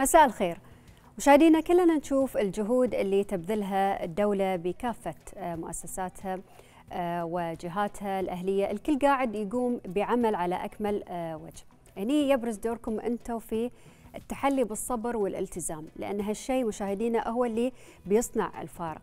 مساء الخير. مشاهدينا كلنا نشوف الجهود اللي تبذلها الدولة بكافة مؤسساتها وجهاتها الأهلية. الكل قاعد يقوم بعمل على أكمل وجه. هني يبرز دوركم أنتم في التحلي بالصبر والالتزام لأن هالشيء مشاهدينا هو اللي بيصنع الفارق.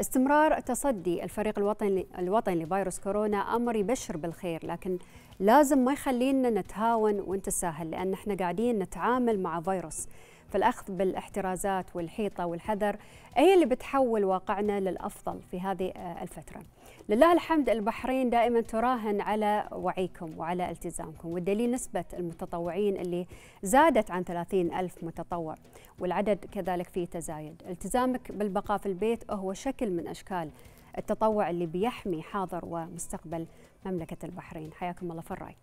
استمرار تصدي الفريق الوطني الوطني لفيروس كورونا أمر يبشر بالخير لكن لازم ما يخلينا نتهاون ونتساهل لأن إحنا قاعدين نتعامل مع فيروس. فالاخذ بالاحترازات والحيطة والحذر هي اللي بتحول واقعنا للأفضل في هذه الفترة. لله الحمد البحرين دائما تراهن على وعيكم وعلى التزامكم والدليل نسبة المتطوعين اللي زادت عن 30 ألف متطوع والعدد كذلك فيه تزايد. التزامك بالبقاء في البيت هو شكل من أشكال التطوع اللي بيحمي حاضر ومستقبل مملكة البحرين. حياكم الله في الرأي.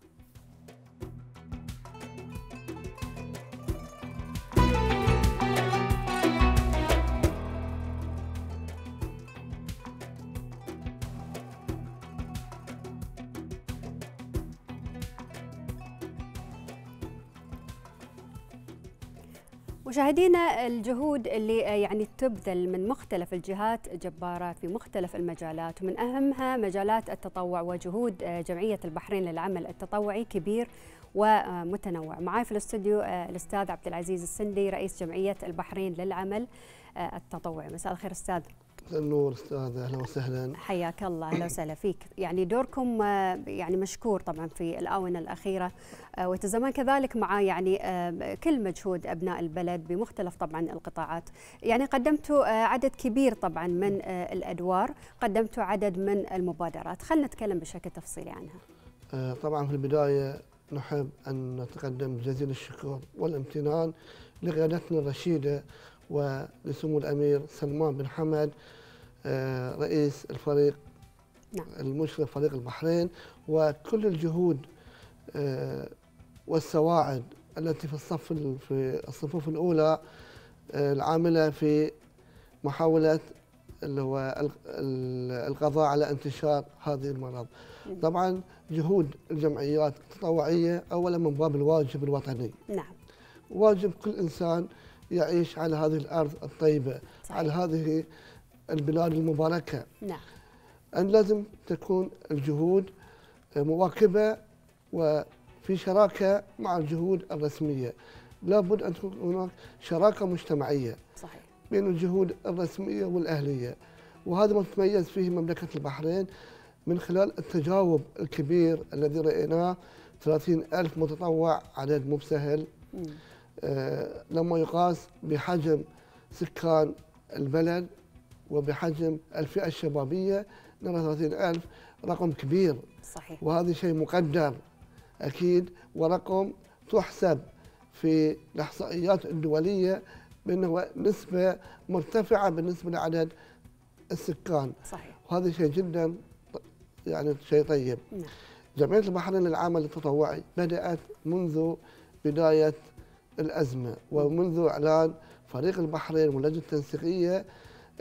مشاهدينا الجهود اللي يعني تبذل من مختلف الجهات جبارات في مختلف المجالات ومن أهمها مجالات التطوع وجهود جمعية البحرين للعمل التطوعي كبير ومتنوع. معي في الاستوديو الأستاذ عبد العزيز السندي رئيس جمعية البحرين للعمل التطوعي. مساء الخير أستاذ. النور أستاذ أهلا وسهلا. حياك الله أهلا وسهلا فيك. يعني دوركم يعني مشكور طبعا في الآونة الأخيرة. وتزامن كذلك مع يعني كل مجهود أبناء البلد بمختلف طبعا القطاعات. يعني قدمتوا عدد كبير طبعا من الأدوار. قدمتوا عدد من المبادرات. خلينا نتكلم بشكل تفصيلي عنها. طبعا في البداية نحب أن نتقدم جزيل الشكر والامتنان لقيادتنا الرشيدة ولسمو الأمير سلمان بن حمد رئيس الفريق نعم. المشرف فريق البحرين وكل الجهود والسواعد التي في الصف في الصفوف الأولى العاملة في محاولة اللي هو القضاء على انتشار هذه المرض. طبعا جهود الجمعيات التطوعية اولا من باب الواجب الوطني. نعم. واجب كل إنسان يعيش على هذه الأرض الطيبة، صحيح. على هذه البلاد المباركة. نعم. أن لازم تكون الجهود مواكبة وفي شراكة مع الجهود الرسمية لابد أن تكون هناك شراكة مجتمعية صحيح. بين الجهود الرسمية والأهلية وهذا ما تتميز فيه مملكة البحرين من خلال التجاوب الكبير الذي رأيناه 30 ألف متطوع عدد مو. آه لما يقاس بحجم سكان البلد وبحجم الفئة الشبابية نرى 30 ألف رقم كبير صحيح. وهذا شيء مقدر أكيد ورقم تحسب في الإحصائيات الدولية بأنه نسبة مرتفعة بالنسبة لعدد السكان صحيح. وهذا شيء جدا يعني شيء طيب نعم. جمعية البحرين للعمل التطوعي بدأت منذ بداية الأزمة ومنذ إعلان فريق البحرين واللجنة التنسيقية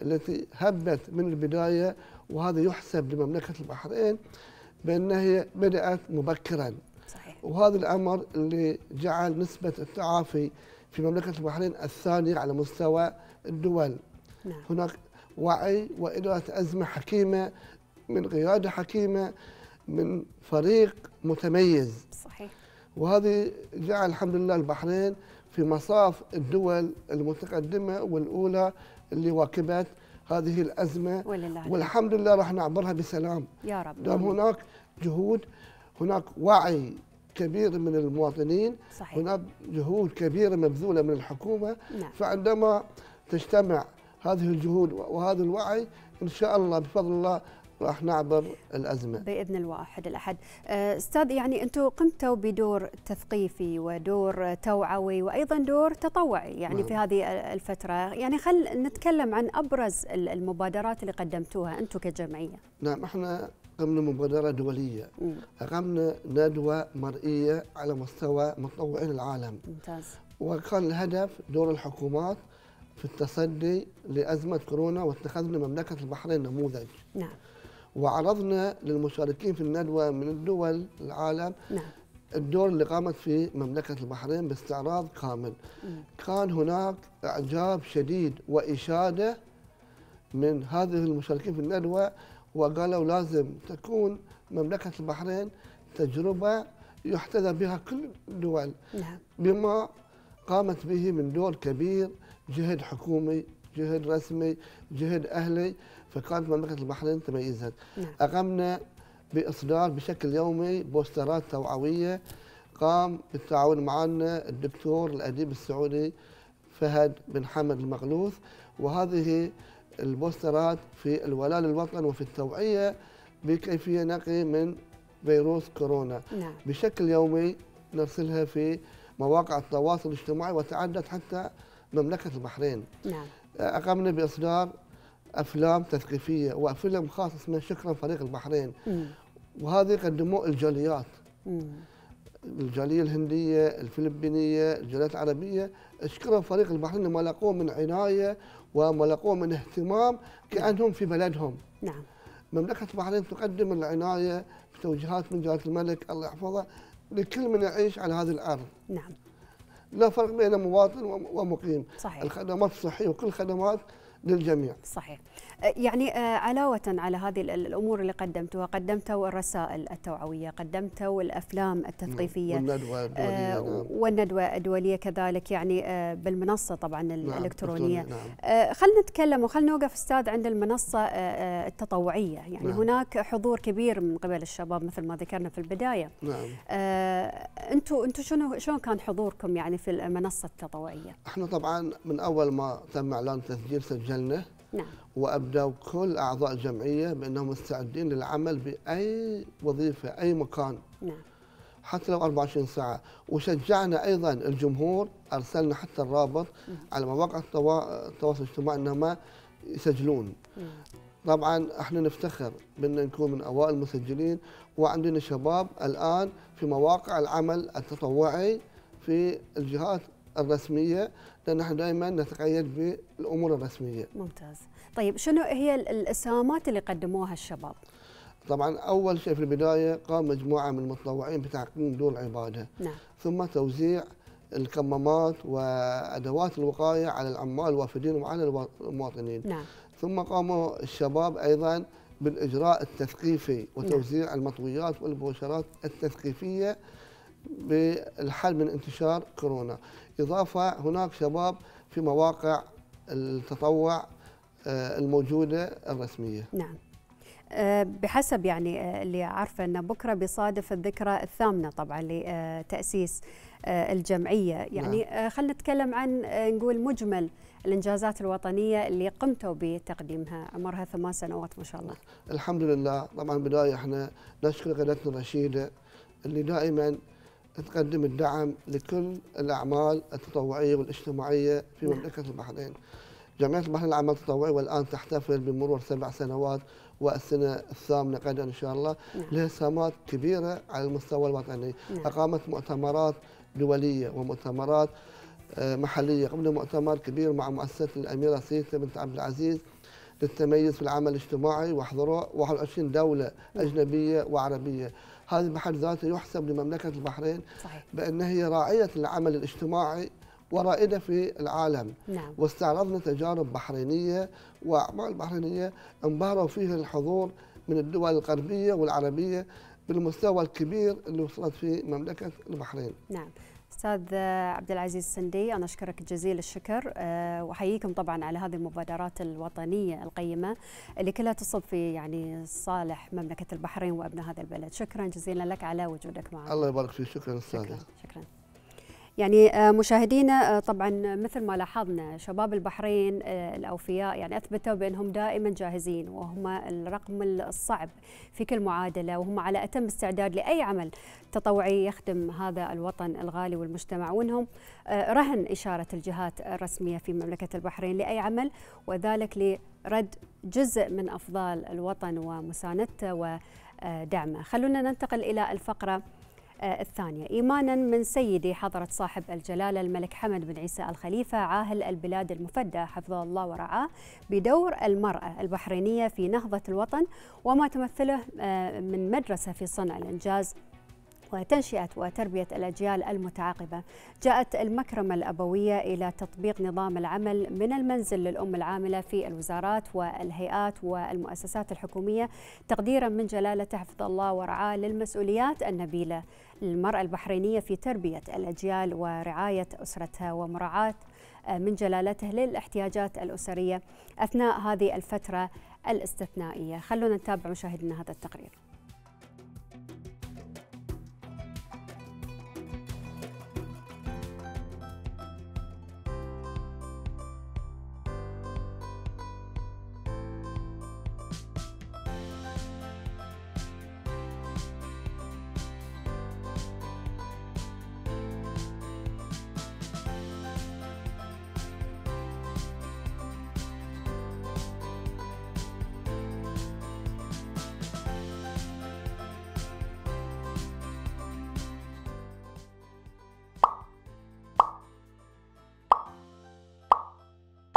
التي هبت من البداية وهذا يحسب لمملكة البحرين بأنها بدأت مبكرا صحيح. وهذا الأمر اللي جعل نسبة التعافي في مملكة البحرين الثانية على مستوى الدول نعم. هناك وعي وإدارة أزمة حكيمة من قيادة حكيمة من فريق متميز صحيح. وهذه جعل الحمد لله البحرين في مصاف الدول المتقدمة والأولى اللي واكبت هذه الأزمة. ولله والحمد لله راح نعبرها بسلام. يا رب. دام هناك جهود هناك وعي كبير من المواطنين صحيح. هناك جهود كبيرة مبذولة من الحكومة. نعم. فعندما تجتمع هذه الجهود وهذا الوعي إن شاء الله بفضل الله راح نعبر الأزمة. بإذن الواحد الأحد. أستاذ يعني أنتم قمتوا بدور تثقيفي ودور توعوي وأيضا دور تطوعي يعني نعم. في هذه الفترة. يعني خل نتكلم عن أبرز المبادرات اللي قدمتوها أنتم كجمعية. نعم إحنا قمنا مبادرة دولية. مم. أقمنا ندوة مرئية على مستوى متطوعين العالم. ممتاز. وكان الهدف دور الحكومات في التصدي لأزمة كورونا واتخذنا مملكة البحرين نموذج. نعم. وعرضنا للمشاركين في الندوة من الدول العالم نعم. الدور اللي قامت فيه مملكة البحرين باستعراض كامل. كان هناك إعجاب شديد وإشادة من هذه المشاركين في الندوة وقالوا لازم تكون مملكة البحرين تجربة يحتذى بها كل الدول. نعم. بما قامت به من دور كبير جهد حكومي جهد رسمي جهد أهلي فكانت مملكة البحرين تميزت نعم. أقمنا بإصدار بشكل يومي بوسترات توعوية قام بالتعاون معنا الدكتور الأديب السعودي فهد بن حمد المغلوث وهذه البوسترات في الولاء للوطن وفي التوعية بكيفية نقي من فيروس كورونا. نعم. بشكل يومي نرسلها في مواقع التواصل الاجتماعي وتعدت حتى مملكة البحرين. نعم. أقمنا بإصدار أفلام تثقيفية وفيلم خاص اسمه شكرا فريق البحرين. مم. وهذه قدموه الجاليات. مم. الجالية الهندية الفلبينية الجاليات العربية. اشكروا فريق البحرين لما لقوه من عناية وما لقوه من اهتمام كأنهم في بلدهم. نعم. مملكة البحرين تقدم العناية بتوجيهات من جلالة الملك الله يحفظه لكل من يعيش على هذه الأرض. نعم. لا فرق بين مواطن وم- ومقيم. صحيح. الخدمات الصحية وكل الخدمات للجميع. صحيح. أه، يعني أه، علاوة على هذه ال- الأمور اللي قدمتوها قدمتوا الرسائل التوعوية قدمتوا الأفلام التثقيفية والندوة الدولية آه، نعم. والندوة الدولية كذلك يعني بالمنصة طبعا نعم، الإلكترونية. نعم. آه، خلينا نتكلم وخلينا نوقف أستاذ عند المنصة التطوعية. يعني نعم. هناك حضور كبير من قبل الشباب مثل ما ذكرنا في البداية. نعم. أنتم أنتم شنو شلون كان حضوركم يعني في المنصة التطوعية؟ إحنا طبعا من أول ما تم إعلان التسجيل سجلنا نعم. وابدوا كل أعضاء الجمعية بأنهم مستعدين للعمل بأي وظيفة أي مكان. نعم. حتى لو 24 ساعة. وشجعنا أيضا الجمهور أرسلنا حتى الرابط على مواقع التوا- التواصل الاجتماعي إنهم يسجلون. مم. طبعا إحنا نفتخر بأن نكون من أوائل المسجلين. وعندنا شباب الآن في مواقع العمل التطوعي في الجهات الرسمية. لأن إحنا دائما نتقيد بالأمور الرسمية. ممتاز. طيب شنو هي ال- الاسهامات اللي قدموها الشباب؟ طبعا أول شيء في البداية قام مجموعة من المتطوعين بتعقيم دور العباده نعم. ثم توزيع الكمامات وأدوات الوقاية على العمال الوافدين وعلى المواطنين. نعم. ثم قاموا الشباب أيضا بالإجراء التثقيفي وتوزيع المطويات والبوشرات التثقيفية بالحل من انتشار كورونا. إضافة هناك شباب في مواقع التطوع آه، الموجودة الرسمية. نعم. آه، بحسب يعني آه، اللي عارفه أن بكرة بيصادف الذكرى الثامنة طبعا لتأسيس الجمعية. يعني آه، خلينا نتكلم عن نقول مجمل الإنجازات الوطنية اللي قمتوا بتقديمها عمرها ثمان سنوات ما شاء الله. الحمد لله. طبعا بداية إحنا نشكر قيادتنا الرشيدة اللي دائما تقدم الدعم لكل الأعمال التطوعية والاجتماعية في. مملكة البحرين. جمعية البحرين للعمل التطوعي والآن تحتفل بمرور سبع سنوات والسنة الثامنة غدا إن شاء الله نعم. لها سهامات كبيرة على المستوى الوطني. نعم. أقامت مؤتمرات دولية ومؤتمرات آه، محلية، قمنا مؤتمر كبير مع مؤسسة الأميرة سيته بنت عبد العزيز للتميز في العمل الاجتماعي وحضروا 21 دولة نعم. أجنبية وعربية. هذا بحد ذاته يحسب لمملكة البحرين صحيح. بأن هي راعيه العمل الاجتماعي ورائدة في العالم. نعم. واستعرضنا تجارب بحرينية وأعمال بحرينية انبهروا فيها الحضور من الدول الغربية والعربية بالمستوى الكبير اللي وصلت فيه مملكة البحرين. نعم. أستاذ عبد العزيز السندي أنا أشكرك جزيل الشكر أه وأحييكم طبعا على هذه المبادرات الوطنية القيمة اللي كلها تصب في يعني صالح مملكة البحرين وأبناء هذا البلد. شكرا جزيلا لك على وجودك معنا. الله يبارك فيك. شكرا أستاذ. شكرا شكرا. يعني آه، مشاهدينا آه، طبعا مثل ما لاحظنا شباب البحرين آه، الأوفياء يعني أثبتوا بأنهم دائما جاهزين وهم الرقم الصعب في كل معادلة وهم على أتم استعداد لأي عمل تطوعي يخدم هذا الوطن الغالي والمجتمع وإنهم رهن إشارة الجهات الرسمية في مملكة البحرين لأي عمل وذلك لرد جزء من أفضال الوطن ومساندته ودعمه. خلونا ننتقل إلى الفقرة الثانية. إيمانا من سيدي حضرة صاحب الجلالة الملك حمد بن عيسى الخليفة عاهل البلاد المفدى حفظه الله ورعاه بدور المرأة البحرينية في نهضة الوطن وما تمثله آه، من مدرسة في صنع الإنجاز. وتنشئة وتربية الأجيال المتعاقبة. جاءت المكرمة الأبوية إلى تطبيق نظام العمل من المنزل للأم العاملة في الوزارات والهيئات والمؤسسات الحكومية تقديرا من جلالته حفظ الله ورعاه للمسؤوليات النبيلة. للمرأة البحرينية في تربية الأجيال ورعاية أسرتها ومراعاة من جلالته للاحتياجات الأسرية أثناء هذه الفترة الاستثنائية. خلونا نتابع مشاهدينا هذا التقرير.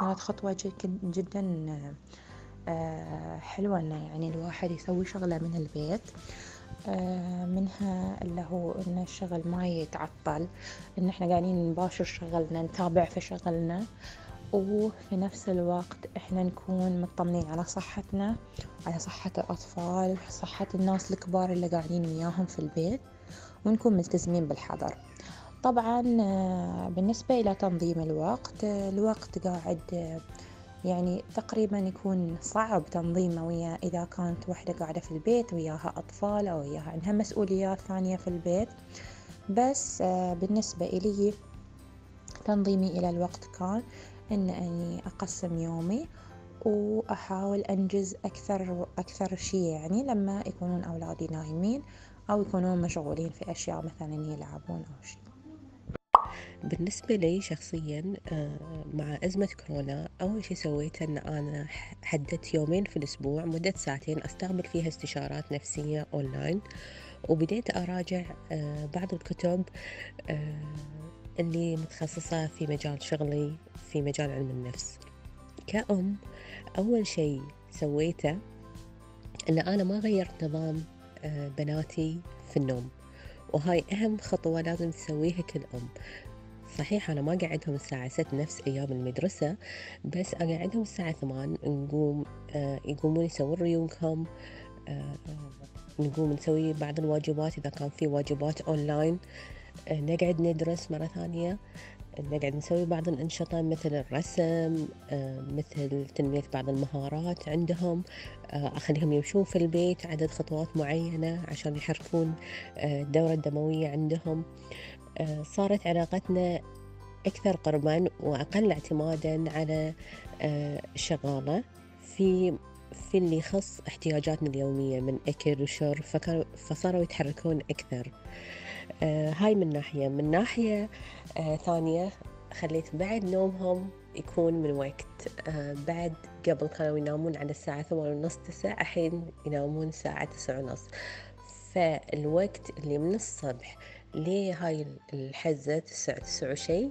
كانت خطوة جدا آه، حلوة إنه يعني الواحد يسوي شغلة من البيت آه، منها اللي هو إن الشغل ما يتعطل إن إحنا قاعدين نباشر شغلنا نتابع في شغلنا وفي نفس الوقت إحنا نكون مطمنين على صحتنا على صحة الأطفال صحة الناس الكبار اللي قاعدين وياهم في البيت ونكون ملتزمين بالحذر طبعا آه، بالنسبة إلى تنظيم الوقت آه، الوقت قاعد آه، يعني تقريبا يكون صعب تنظيمه ويا إذا كانت وحدة قاعدة في البيت وياها أطفال أو وياها عندها مسؤوليات ثانية في البيت. بس بالنسبة إلي تنظيمي إلى الوقت كان إن أني أقسم يومي وأحاول أنجز أكثر أكثر شيء يعني لما يكونون أولادي نايمين أو يكونون مشغولين في أشياء مثلا يلعبون أو شيء بالنسبة لي شخصيا آه، مع أزمة كورونا أول شي سويته أن أنا حددت يومين في الأسبوع مدة ساعتين أستقبل فيها استشارات نفسية أونلاين. وبديت أراجع آه، بعض الكتب آه، اللي متخصصة في مجال شغلي في مجال علم النفس. كأم أول شيء سويته أن أنا ما غيرت نظام بناتي في النوم. وهاي أهم خطوة لازم تسويها كل أم. صحيح أنا ما قاعدهم الساعة ست نفس أيام المدرسة بس أقعدهم الساعة ثمان نقوم آه يقومون يسوون ريوقهم آه نقوم نسوي بعض الواجبات إذا كان في واجبات أونلاين آه نقعد ندرس مرة ثانية نقعد نسوي بعض الأنشطة مثل الرسم مثل تنمية بعض المهارات عندهم أخليهم يمشون في البيت عدد خطوات معينة عشان يحركون الدورة الدموية عندهم. صارت علاقتنا أكثر قربا وأقل اعتمادا على آه، في في اللي يخص احتياجاتنا اليومية من أكل وشرب فصاروا يتحركون أكثر. آه، هاي من ناحية. من ناحية ثانية خليت بعد نومهم يكون من وقت. بعد قبل كانوا ينامون على الساعة ثمان ونص تسعة الحين ينامون الساعة تسعة ونص. فالوقت اللي من الصبح لهاي الحزة تسع تسع وشي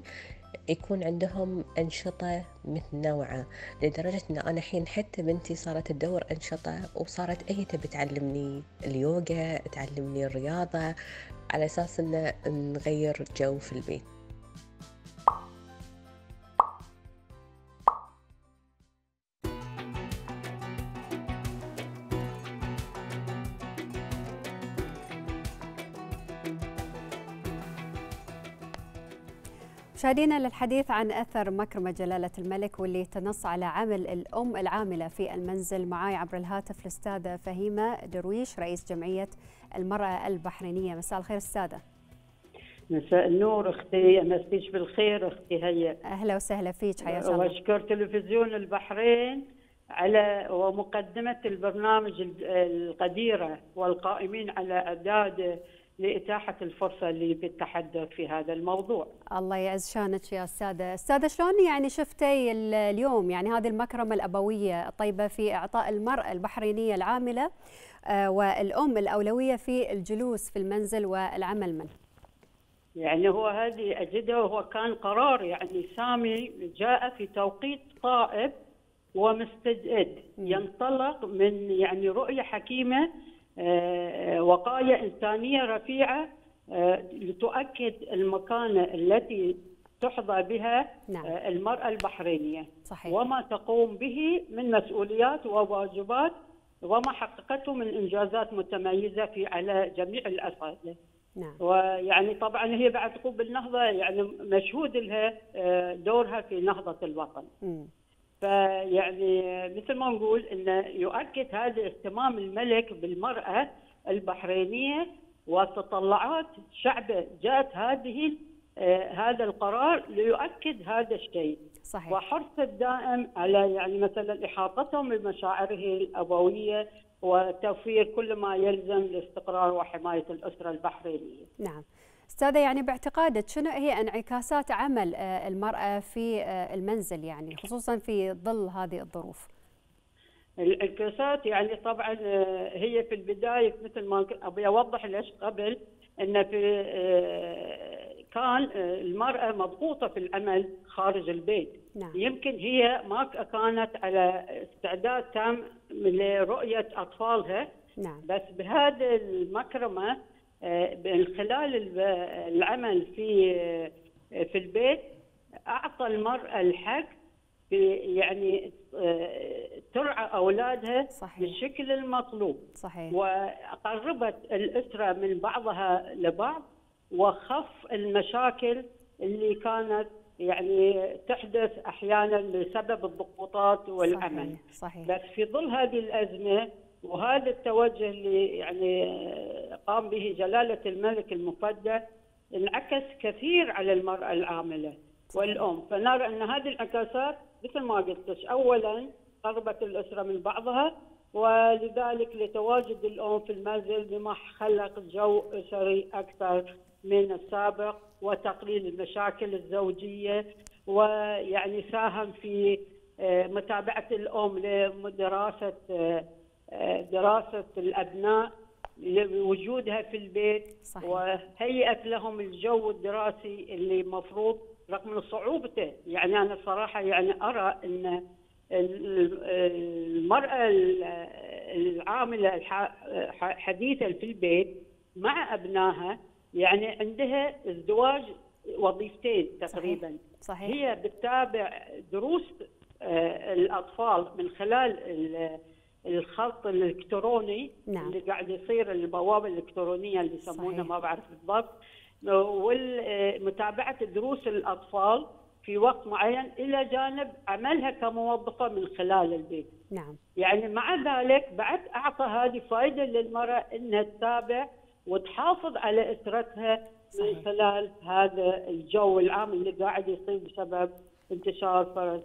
يكون عندهم أنشطة متنوعة لدرجة أن أنا الحين حتى بنتي صارت تدور أنشطة وصارت هي تبي تعلمني اليوغا تعلمني الرياضة على أساس أن نغير جو في البيت. مشاهدينا للحديث عن أثر مكرمة جلالة الملك واللي تنص على عمل الأم العاملة في المنزل معاي عبر الهاتف الأستاذة فهيمة درويش رئيس جمعية المرأة البحرينية. مساء الخير أستاذة. مساء النور أختي امسيك بالخير أختي هيا. أهلا وسهلا فيك حياك الله. وأشكر تلفزيون البحرين على ومقدمة البرنامج القديرة والقائمين على أعداد لإتاحة الفرصة لي بالتحدث في هذا الموضوع. الله يعز شانك يا أستاذة. أستاذة شلون يعني شفتي اليوم؟ يعني هذه المكرمة الأبوية الطيبة في إعطاء المرأة البحرينية العاملة آه، والأم الأولوية في الجلوس في المنزل والعمل منه. يعني هو هذه أجده هو كان قرار يعني سامي جاء في توقيت طائب ومستجد. ينطلق من يعني رؤية حكيمة وقاية إنسانية رفيعة آه، لتؤكد المكانة التي تحظى بها نعم. آه، المرأة البحرينية صحيح وما تقوم به من مسؤوليات وواجبات وما حققته من إنجازات متميزة في على جميع الاصعده. نعم ويعني طبعا هي بعد تقوم بالنهضه يعني مشهود لها آه، دورها في نهضة الوطن. مم. فيعني مثل ما نقول انه يؤكد هذا اهتمام الملك بالمرأة البحرينية وتطلعات شعبه جاءت هذه آه، هذا القرار ليؤكد هذا الشيء. صحيح وحرص الدائم على يعني مثلا إحاطتهم بمشاعره الأبوية وتوفير كل ما يلزم لاستقرار وحماية الأسرة البحرينية. نعم استاذة يعني باعتقادك شنو هي انعكاسات عمل آه، المرأة في آه، المنزل يعني خصوصا في ظل هذه الظروف؟ الانعكاسات يعني طبعا آه، هي في البداية مثل ما أبي أوضح ليش قبل إن في كان المرأة مضغوطة في العمل خارج البيت. نعم. يمكن هي ما كانت على استعداد تام لرؤية أطفالها. نعم. بس بهذه المكرمة من خلال العمل في في البيت أعطى المرأة الحق في يعني ترعى أولادها صحيح. بالشكل المطلوب. صحيح. وقربت الأسرة من بعضها لبعض وخف المشاكل اللي كانت يعني تحدث أحيانا بسبب الضغوطات والعمل صحيح صحيح. بس في ظل هذه الأزمة وهذا التوجه اللي يعني قام به جلالة الملك المفدى انعكس كثير على المرأة العاملة والأم. فنرى أن هذه الانعكاسات مثل ما قلت اولا قربت الأسرة من بعضها ولذلك لتواجد الأم في المنزل بما خلق جو أسري أكثر من السابق وتقليل المشاكل الزوجية ويعني ساهم في آه، متابعة الأم لدراسة آه، دراسة الأبناء لوجودها في البيت صحيح. وهيئت لهم الجو الدراسي اللي مفروض رغم صعوبته. يعني أنا صراحة يعني أرى إن ال- المرأة ال- العاملة حديثا في البيت مع أبنائها يعني عندها ازدواج وظيفتين تقريبا. صحيح. هي بتتابع دروس آه، الأطفال من خلال ال- الخط الإلكتروني نعم. اللي قاعد يصير البوابة الإلكترونية اللي يسمونها. ما بعرف بالضبط ومتابعه دروس الأطفال في وقت معين إلى جانب عملها كموظفة من خلال البيت. نعم يعني مع ذلك بعد أعطى هذه فائده للمرأة إنها تتابع وتحافظ على اسرتها من صحيح. خلال هذا الجو العام اللي قاعد يصير بسبب انتشار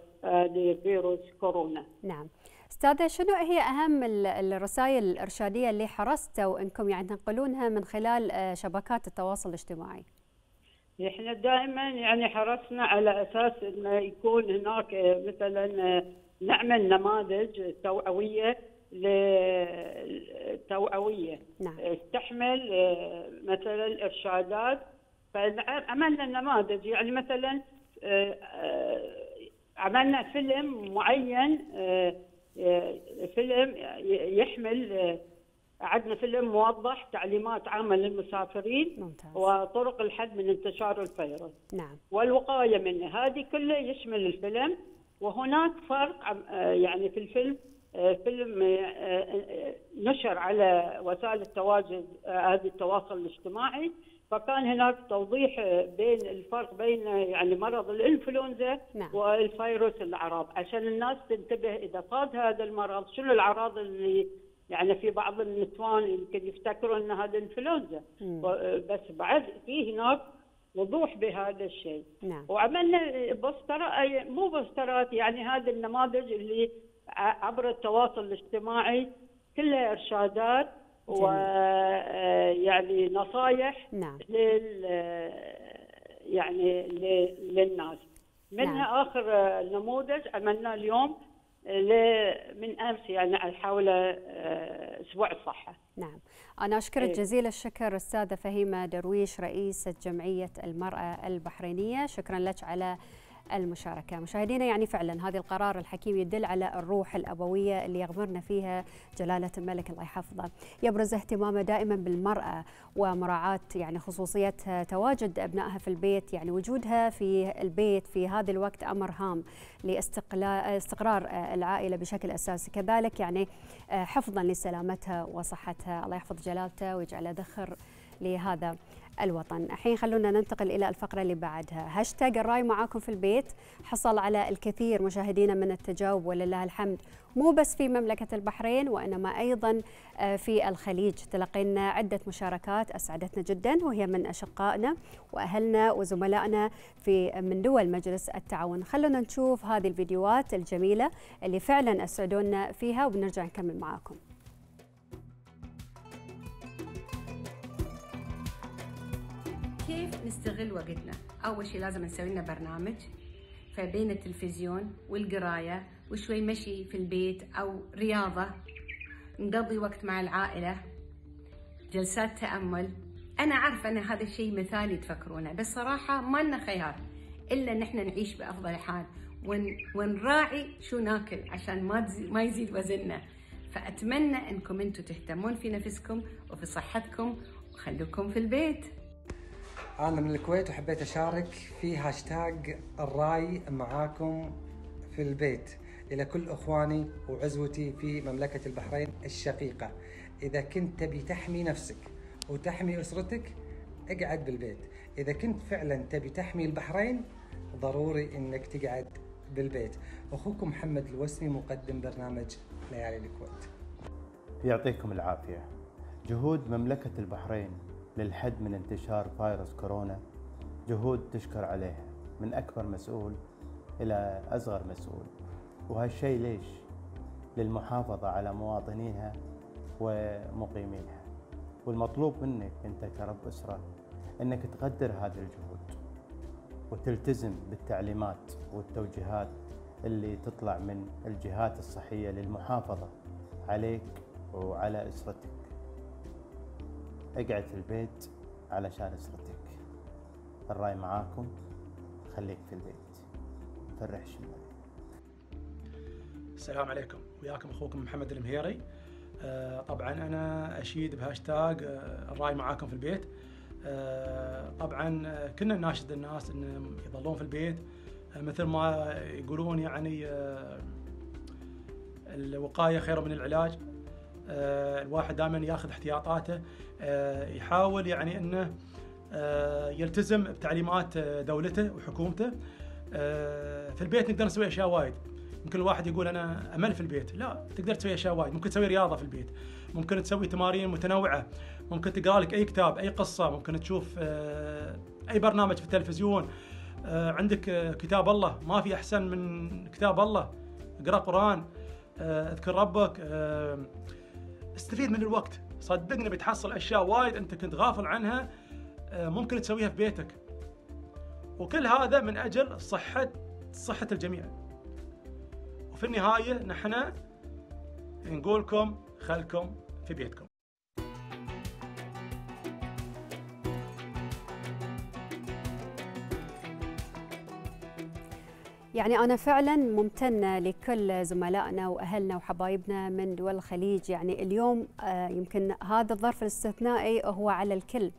فيروس كورونا. نعم أستاذة شنو هي أهم ال- الرسائل الإرشادية اللي حرصتوا إنكم يعني تنقلونها من خلال آه، شبكات التواصل الاجتماعي؟ إحنا دائما يعني حرصنا على أساس إنه يكون هناك آه، مثلا آه، نعمل نماذج توعوية ل- توعوية. نعم. تحمل مثلا إرشادات. فعملنا نماذج. يعني مثلا عملنا فيلم معين فيلم يحمل عندنا فيلم موضح تعليمات عامة للمسافرين ممتاز. وطرق الحد من انتشار الفيروس. نعم. والوقاية منه هذه كلها يشمل الفيلم وهناك فرق آه، يعني في الفيلم آه، فيلم آه، نشر على وسائل التواجد هذه التواصل الاجتماعي فكان هناك توضيح بين الفرق بين يعني مرض الإنفلونزا نعم. والفيروس الأعراض عشان الناس تنتبه إذا صاد هذا المرض شنو الأعراض اللي يعني في بعض النسوان يمكن يفتكروا ان هذا انفلونزا بس بعد في هناك وضوح بهذا الشيء نعم وعملنا بوسترات مو بوسترات يعني هذه النماذج اللي عبر التواصل الاجتماعي كلها إرشادات. ويعني نصائح نعم. لل يعني للناس. منها نعم. آخر آه، نموذج عملناه اليوم آه، من أمس يعني حول آه، أسبوع الصحة. نعم. أنا أشكرك إيه. جزيل الشكر أستاذة فهيمة درويش رئيسة جمعية المرأة البحرينية. شكرا لك على المشاركة. مشاهدينا يعني فعلا هذا القرار الحكيم يدل على الروح الأبوية اللي يغمرنا فيها جلالة الملك الله يحفظه. يبرز اهتمامه دائما بالمرأة ومراعاة يعني خصوصية تواجد أبنائها في البيت. يعني وجودها في البيت في هذا الوقت أمر هام لاستقرار العائلة بشكل أساسي. كذلك يعني حفظا لسلامتها وصحتها. الله يحفظ جلالته ويجعله ذخر لهذا الوطن. الحين خلونا ننتقل إلى الفقرة اللي بعدها. هاشتاج الرأي معاكم في البيت. حصل على الكثير مشاهدينا من التجاوب ولله الحمد. مو بس في مملكة البحرين وإنما أيضا في الخليج. تلقينا عدة مشاركات أسعدتنا جدا وهي من أشقائنا وأهلنا وزملائنا في من دول مجلس التعاون. خلونا نشوف هذه الفيديوهات الجميلة اللي فعلا أسعدونا فيها وبنرجع نكمل معاكم. كيف نستغل وقتنا؟ أول شيء لازم نسوي لنا برنامج فبين التلفزيون والقراية وشوي مشي في البيت أو رياضة نقضي وقت مع العائلة جلسات تأمل. أنا عارفة أن هذا الشيء مثالي تفكرونه بس صراحة ما لنا خيار إلا أن إحنا نعيش بأفضل حال ون ونراعي شو ناكل عشان ما ما يزيد وزننا. فأتمنى أنكم أنتم تهتمون في نفسكم وفي صحتكم وخلوكم في البيت. أنا من الكويت وحبيت أشارك في هاشتاج الرأي معاكم في البيت. إلى كل إخواني وعزوتي في مملكة البحرين الشقيقة. إذا كنت تبي تحمي نفسك وتحمي أسرتك اقعد بالبيت. إذا كنت فعلا تبي تحمي البحرين ضروري إنك تقعد بالبيت. أخوكم محمد الوسمي مقدم برنامج ليالي الكويت. يعطيكم العافية. جهود مملكة البحرين للحد من انتشار فيروس كورونا جهود تشكر عليها من أكبر مسؤول إلى أصغر مسؤول. وهالشيء ليش؟ للمحافظة على مواطنيها ومقيمينها والمطلوب منك أنت كرب أسرة أنك تقدر هذه الجهود وتلتزم بالتعليمات والتوجيهات اللي تطلع من الجهات الصحية للمحافظة عليك وعلى أسرتك. اقعد في البيت علشان اسرتك الرأي معاكم خليك في البيت. فرح شمالي السلام عليكم. وياكم أخوكم محمد المهيري. آه طبعا أنا أشيد بهاشتاج آه الرأي معاكم في البيت. آه طبعا كنا نناشد الناس انهم يظلون في البيت. مثل ما يقولون يعني الوقاية خير من العلاج. الواحد دائما ياخذ احتياطاته يحاول يعني إنه يلتزم بتعليمات دولته وحكومته. في البيت نقدر نسوي أشياء وايد. ممكن الواحد يقول أنا أمل في البيت. لا تقدر تسوي أشياء وايد. ممكن تسوي رياضة في البيت. ممكن تسوي تمارين متنوعة. ممكن تقرأ لك أي كتاب أي قصة. ممكن تشوف أي برنامج في التلفزيون. عندك كتاب الله. ما في أحسن من كتاب الله. اقرأ قرآن. أذكر ربك. استفيد من الوقت. صدقني بتحصل أشياء وايد أنت كنت غافل عنها ممكن تسويها في بيتك. وكل هذا من أجل صحة صحة الجميع. وفي النهاية نحن نقولكم خلكم في بيتكم. يعني أنا فعلا ممتنة لكل زملائنا وأهلنا وحبايبنا من دول الخليج. يعني اليوم يمكن هذا الظرف الاستثنائي هو على الكل.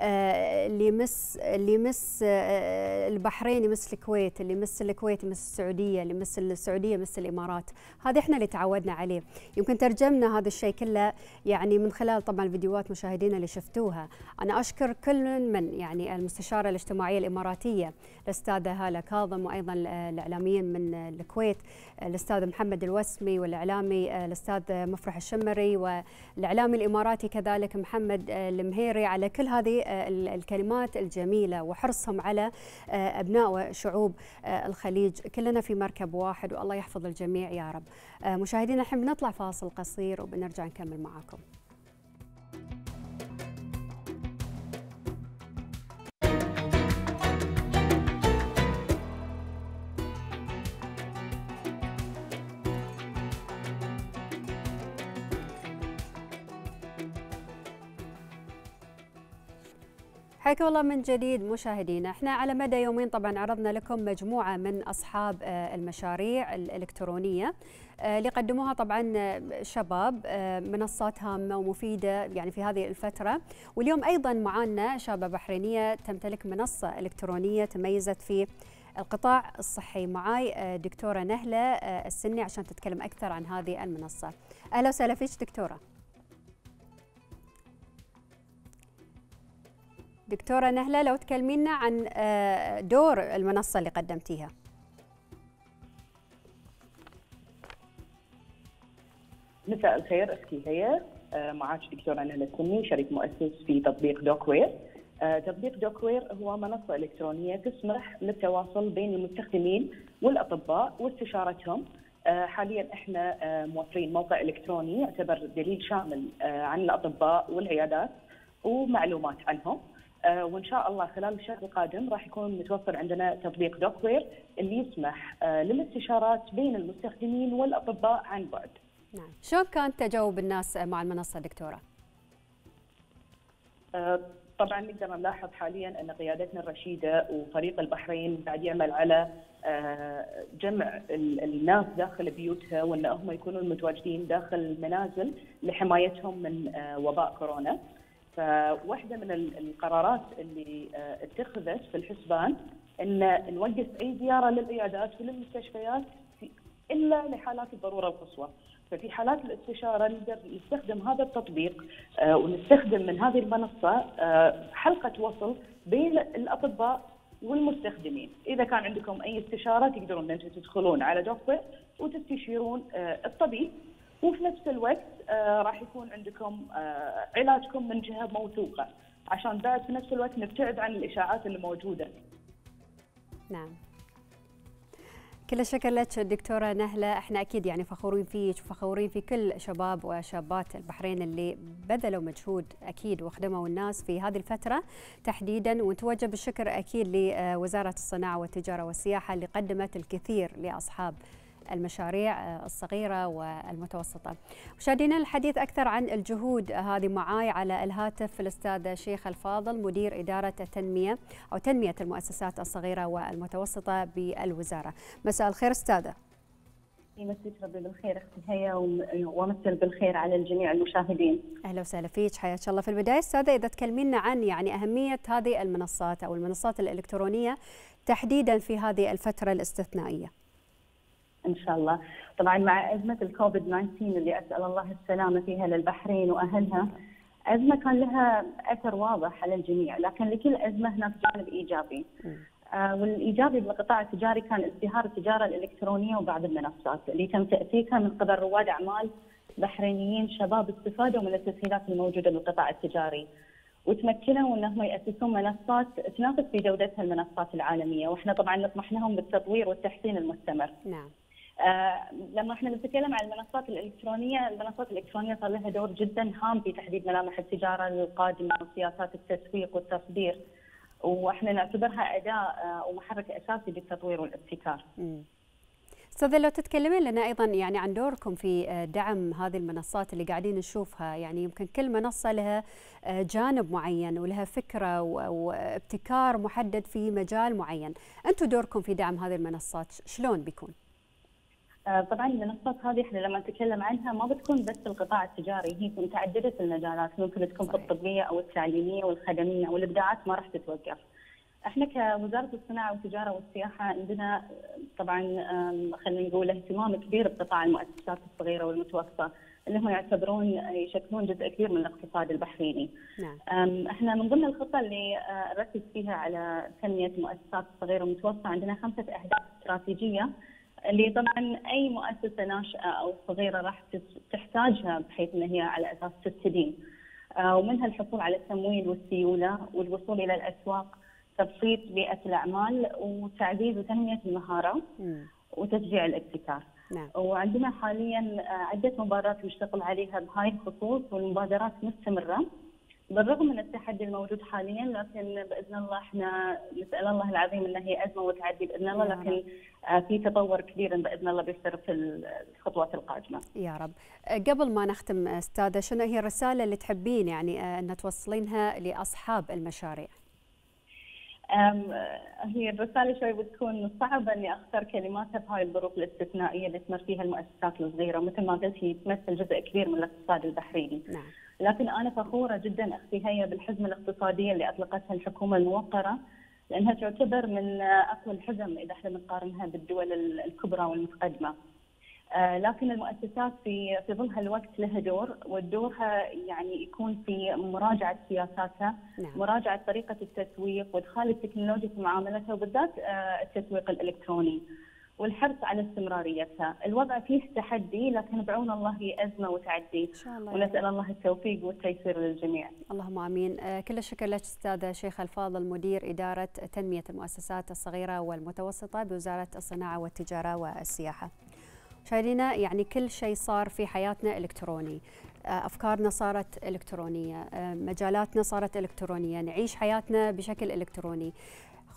اللي يمس اللي يمس البحرين يمس الكويت اللي يمس الكويت يمس السعودية اللي يمس السعودية يمس الإمارات. هذا إحنا اللي تعودنا عليه. يمكن ترجمنا هذا الشيء كله يعني من خلال طبعا الفيديوهات مشاهدينا اللي شفتوها. أنا أشكر كل من يعني المستشارة الاجتماعية الإماراتية الأستاذة هالة كاظم وأيضا الإعلاميين من الكويت الأستاذ محمد الوسمي والإعلامي الأستاذ مفرح الشمري والإعلامي الإماراتي كذلك محمد المهيري. على كل هذه الكلمات الجميلة وحرصهم على أبناء وشعوب الخليج كلنا في مركب واحد والله يحفظ الجميع يا رب. مشاهدينا الحين بنطلع فاصل قصير وبنرجع نكمل معاكم. حياكم الله من جديد مشاهدينا. إحنا على مدى يومين طبعا عرضنا لكم مجموعة من أصحاب آه، المشاريع الإلكترونية آه، اللي قدموها طبعا آه، شباب منصات هامة ومفيدة يعني في هذه الفترة. واليوم أيضا معنا شابة بحرينية تمتلك منصة إلكترونية تميزت في القطاع الصحي معاي دكتورة نهلة السني عشان تتكلم أكثر عن هذه المنصة. أهلا وسهلا فيك دكتورة. دكتورة نهلة لو تكلمينا عن آه، دور المنصة اللي قدمتيها. مساء الخير أختي هي آه، معك دكتورة نهلة السني شريك مؤسس في تطبيق دوكوير. آه، تطبيق دوكوير هو منصة إلكترونية تسمح للتواصل بين المستخدمين والأطباء واستشارتهم. حاليا إحنا موفرين موقع إلكتروني يعتبر دليل شامل عن الأطباء والعيادات ومعلومات عنهم. وإن شاء الله خلال الشهر القادم راح يكون متوفر عندنا تطبيق دوكوير اللي يسمح آه، للاستشارات بين المستخدمين والأطباء عن بعد. نعم، شلون كان تجاوب الناس مع المنصة دكتورة؟ آه، طبعا نقدر نلاحظ حاليا أن قيادتنا الرشيدة وفريق البحرين قاعد يعمل على جمع الناس داخل بيوتها وإن هم يكونون متواجدين داخل المنازل لحمايتهم من وباء كورونا. فواحدة من القرارات اللي آه، اتخذت في الحسبان إن نوقف أي زيارة للعيادات وللمستشفيات إلا لحالات الضرورة القصوى. ففي حالات الاستشارة نقدر نستخدم هذا التطبيق آه، ونستخدم من هذه المنصة آه، حلقة وصل بين الأطباء والمستخدمين، إذا كان عندكم أي استشارة تقدرون أنتم تدخلون على دوكبت وتستشيرون الطبيب وفي نفس الوقت آه، راح يكون عندكم آه، علاجكم من جهة موثوقة عشان بعد في نفس الوقت نبتعد عن الإشاعات اللي موجودة. نعم. كل الشكر لك دكتورة نهلة إحنا أكيد يعني فخورين فيك وفخورين في كل شباب وشابات البحرين اللي بذلوا مجهود أكيد وخدموا الناس في هذه الفترة تحديدا ونتوجه بالشكر أكيد لوزارة الصناعة والتجارة والسياحة اللي قدمت الكثير لأصحاب المشاريع الصغيرة والمتوسطة. مشاهدينا الحديث أكثر عن الجهود. هذه معاي على الهاتف الأستاذ شيخ الفاضل مدير إدارة التنمية أو تنمية المؤسسات الصغيرة والمتوسطة بالوزارة. مساء الخير أستاذة. يمسيك ربي بالخير أختي هيا ومثل بالخير على الجميع المشاهدين. أهلا وسهلا فيك حياك الله. في البداية أستاذة إذا تكلمينا عن يعني أهمية هذه المنصات أو المنصات الإلكترونية تحديدا في هذه الفترة الاستثنائية. إن شاء الله طبعا مع أزمة الكوفيد 19 اللي أسأل الله السلامة فيها للبحرين وأهلها أزمة كان لها أثر واضح على الجميع لكن لكل أزمة هناك جانب إيجابي آه والإيجابي بالقطاع التجاري كان ازدهار التجارة الإلكترونية وبعض المنصات اللي تم تاسيسها من قبل رواد أعمال بحرينيين شباب استفادوا من التسهيلات الموجودة بالقطاع التجاري وتمكنوا انهم يأسسون منصات تنافس في جودتها المنصات العالمية وإحنا طبعا نطمح لهم بالتطوير والتحسين المستمر. نعم. آه لما إحنا نتكلم عن المنصات الإلكترونية، المنصات الإلكترونية صار لها دور جدا هام في تحديد ملامح التجارة القادمة وسياسات التسويق والتصدير. وإحنا نعتبرها أداة آه ومحرك أساسي بالتطوير والابتكار. أستاذة لو تتكلمين لنا أيضا يعني عن دوركم في آه، دعم هذه المنصات اللي قاعدين نشوفها يعني يمكن كل منصة لها جانب معين ولها فكرة وابتكار محدد في مجال معين، أنتم دوركم في دعم هذه المنصات شلون بيكون؟ آه، طبعا المنصات هذه إحنا لما نتكلم عنها ما بتكون بس القطاع التجاري هي متعدده المجالات ممكن تكون في الطبية أو التعليمية والخدمية والابداعات ما راح تتوقف. إحنا كوزارة الصناعة والتجارة والسياحة عندنا طبعا خلينا نقول اهتمام كبير بقطاع المؤسسات الصغيرة والمتوسطة اللي هم يعتبرون يشكلون جزء كبير من الاقتصاد البحريني. نعم. إحنا من ضمن الخطة اللي آه، نركز فيها على تنمية المؤسسات الصغيرة والمتوسطة عندنا خمسة أهداف استراتيجية اللي طبعا أي مؤسسة ناشئة أو صغيرة راح تحتاجها بحيث ان هي على أساس تستدين. آه، ومنها الحصول على التمويل والسيولة والوصول إلى الأسواق تبسيط بيئة الأعمال وتعزيز وتنمية المهارة وتشجيع الابتكار. نعم. وعندنا حاليا عدة مبادرات نشتغل عليها بهاي الخصوص والمبادرات مستمرة بالرغم من التحدي الموجود حاليا لكن بإذن الله إحنا نسأل الله العظيم إنها هي أزمة وتعدي بإذن الله لكن في تطور كبير بإذن الله بيصير في الخطوات القادمة. يا رب. قبل ما نختم أستاذة شنو هي الرسالة اللي تحبين يعني أن توصلينها لأصحاب المشاريع؟ هي الرسالة شوي بتكون صعبة إني أختار كلماتها في هاي الظروف الاستثنائية اللي تمر فيها المؤسسات الصغيرة مثل ما قلت هي تمثل جزء كبير من الاقتصاد البحريني نعم لكن أنا فخورة جدا أختي هيا بالحزمة الاقتصادية اللي أطلقتها الحكومة الموقرة لأنها تعتبر من أقوى الحزم إذا إحنا بنقارنها بالدول الكبرى والمتقدمة آه، لكن المؤسسات في في ظل هالوقت لها دور ودورها يعني يكون في مراجعة سياساتها، نعم. مراجعة طريقة التسويق وإدخال التكنولوجيا في معاملتها وبالذات آه، التسويق الإلكتروني. والحرص على استمراريتها، الوضع فيه تحدي لكن بعون الله هي أزمة وتعدي. إن شاء الله ونسأل الله التوفيق والتيسير للجميع. اللهم آمين. آه، كل الشكر لك استاذه شيخ الفاضل مدير إدارة تنمية المؤسسات الصغيرة والمتوسطة بوزارة الصناعة والتجارة والسياحة. مشاهدينا يعني كل شيء صار في حياتنا إلكتروني. آه، أفكارنا صارت إلكترونية. آه، مجالاتنا صارت إلكترونية. نعيش حياتنا بشكل إلكتروني.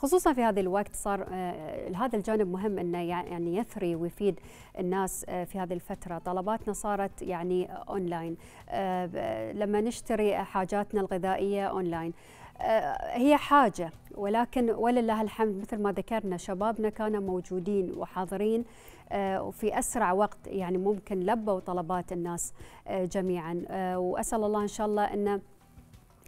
خصوصا في هذا الوقت صار آه، هذا الجانب مهم إنه يعني يثري ويفيد الناس آه، في هذه الفترة. طلباتنا صارت يعني اونلاين آه، لما نشتري حاجاتنا الغذائية اونلاين آه، هي حاجة ولكن ولله الحمد مثل ما ذكرنا شبابنا كانوا موجودين وحاضرين آه، وفي أسرع وقت يعني ممكن لبوا طلبات الناس آه، جميعا. آه، وأسأل الله إن شاء الله إنه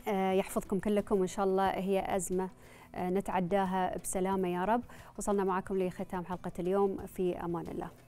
آه، يحفظكم كلكم وإن شاء الله هي أزمة. آه، نتعداها بسلامة يا رب. وصلنا معكم لختام حلقة اليوم. في أمان الله.